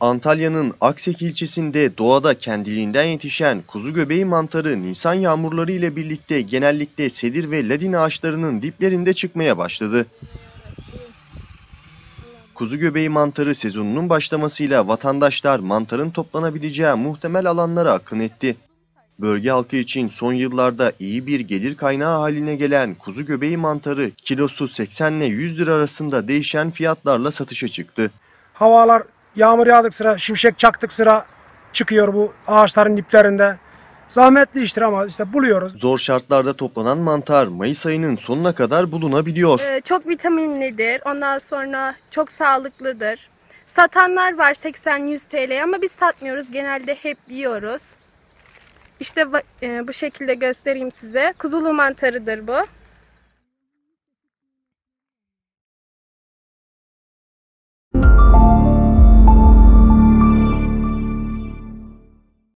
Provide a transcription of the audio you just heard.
Antalya'nın Aksek ilçesinde doğada kendiliğinden yetişen kuzu göbeği mantarı Nisan yağmurları ile birlikte genellikle sedir ve ladin ağaçlarının diplerinde çıkmaya başladı. Kuzu göbeği mantarı sezonunun başlamasıyla vatandaşlar mantarın toplanabileceği muhtemel alanlara akın etti. Bölge halkı için son yıllarda iyi bir gelir kaynağı haline gelen kuzu göbeği mantarı kilosu 80 ile 100 lira arasında değişen fiyatlarla satışa çıktı. Havalar yağmur yağdık sıra, şimşek çaktık sıra çıkıyor bu ağaçların diplerinde. Zahmetli iştir ama işte buluyoruz. Zor şartlarda toplanan mantar Mayıs ayının sonuna kadar bulunabiliyor. Ee, çok vitaminlidir. Ondan sonra çok sağlıklıdır. Satanlar var 80-100 TL ama biz satmıyoruz. Genelde hep yiyoruz. İşte e, bu şekilde göstereyim size. Kuzulu mantarıdır bu.